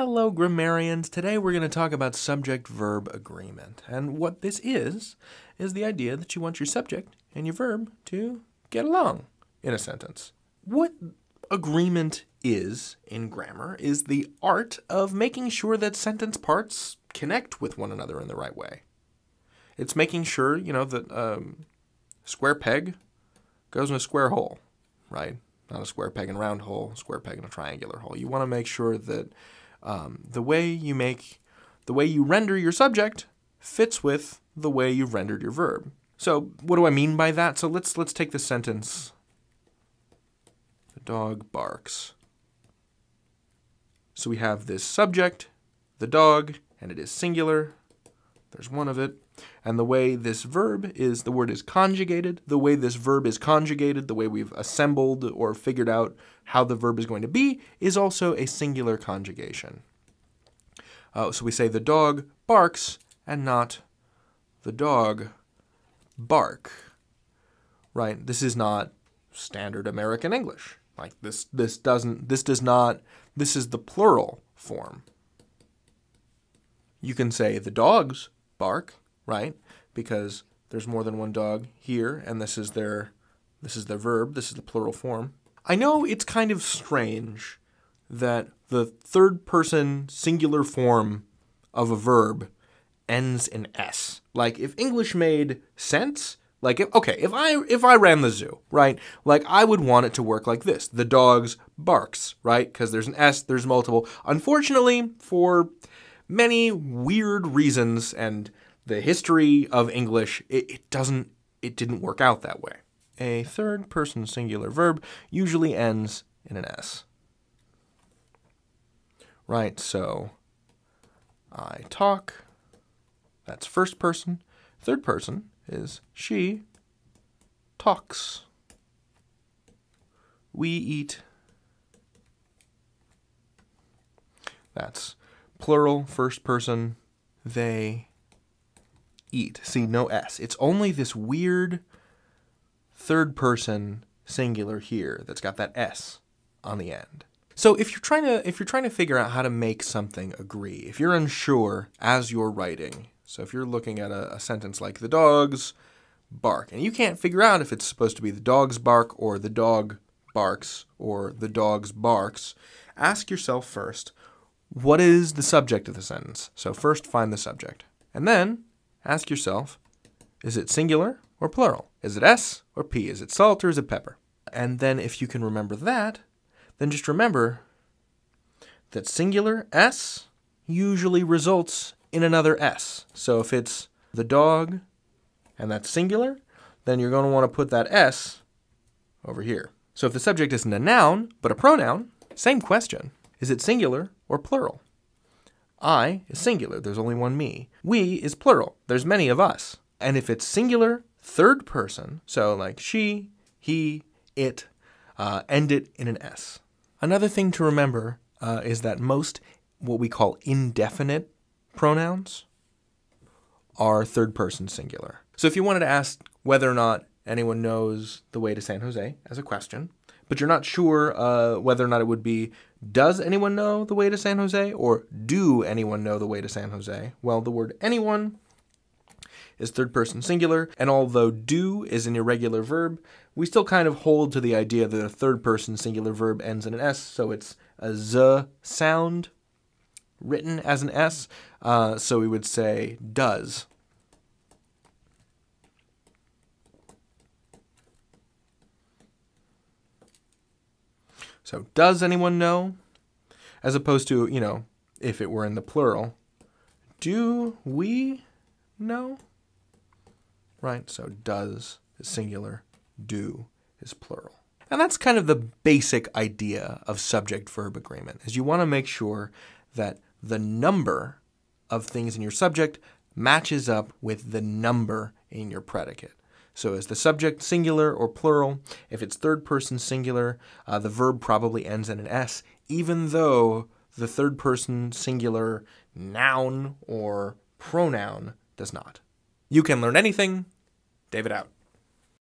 Hello, grammarians. Today we're going to talk about subject verb agreement. And what this is, is the idea that you want your subject and your verb to get along in a sentence. What agreement is in grammar is the art of making sure that sentence parts connect with one another in the right way. It's making sure, you know, that um, square peg goes in a square hole, right? Not a square peg and a round hole, square peg and a triangular hole. You want to make sure that um, the way you make, the way you render your subject fits with the way you've rendered your verb. So what do I mean by that? So let's let's take the sentence. The dog barks. So we have this subject, the dog, and it is singular. There's one of it. And the way this verb is, the word is conjugated. The way this verb is conjugated, the way we've assembled or figured out how the verb is going to be, is also a singular conjugation. Uh, so we say the dog barks and not the dog bark. Right? This is not standard American English. Like this this doesn't this does not this is the plural form. You can say the dogs bark right? Because there's more than one dog here, and this is their this is their verb, this is the plural form. I know it's kind of strange that the third person singular form of a verb ends in s. Like if English made sense, like if, okay, if I if I ran the zoo, right? Like I would want it to work like this. The dogs barks, right? Cuz there's an s, there's multiple. Unfortunately, for many weird reasons and the history of English, it, it doesn't, it didn't work out that way. A third person singular verb usually ends in an S. Right, so I talk, that's first person. Third person is she talks. We eat. That's plural, first person. They eat. See, no S. It's only this weird third person singular here that's got that S on the end. So if you're trying to if you're trying to figure out how to make something agree, if you're unsure as you're writing, so if you're looking at a, a sentence like the dogs bark, and you can't figure out if it's supposed to be the dogs bark or the dog barks or the dogs barks, ask yourself first, what is the subject of the sentence? So first find the subject. And then ask yourself, is it singular or plural? Is it S or P? Is it salt or is it pepper? And then if you can remember that, then just remember that singular S usually results in another S. So if it's the dog and that's singular, then you're going to want to put that S over here. So if the subject isn't a noun, but a pronoun, same question. Is it singular or plural? I is singular, there's only one me. We is plural, there's many of us. And if it's singular, third person, so like she, he, it, uh, end it in an S. Another thing to remember uh, is that most what we call indefinite pronouns are third person singular. So if you wanted to ask whether or not anyone knows the way to San Jose as a question, but you're not sure uh, whether or not it would be does anyone know the way to San Jose or do anyone know the way to San Jose? Well, the word anyone is third person singular, and although do is an irregular verb, we still kind of hold to the idea that a third person singular verb ends in an S, so it's a z sound written as an S, uh, so we would say does So, does anyone know? As opposed to, you know, if it were in the plural, do we know? Right? So, does is singular, do is plural. And that's kind of the basic idea of subject verb agreement. Is you want to make sure that the number of things in your subject matches up with the number in your predicate. So is the subject singular or plural? If it's third person singular, uh, the verb probably ends in an S, even though the third person singular noun or pronoun does not. You can learn anything. David out.